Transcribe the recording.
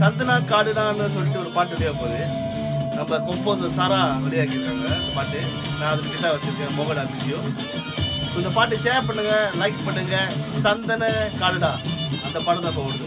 சந்தனா காடுடான்னு சொல்லிட்டு ஒரு பாட்டு வெளியாக போகுது. நம்ம கம்போசர் சாரா வெளியாக்கியிருக்காங்க அந்த பாட்டு. நான் அதுக்கு கிட்ட வச்சிருக்கேன் மோகடா வீடியோ இந்த பாட்டு ஷேர் பண்ணுங்க லைக் பண்ணுங்க. சந்தன காடுடா. அந்த பாட்டு தான் இப்போ ஓடுது.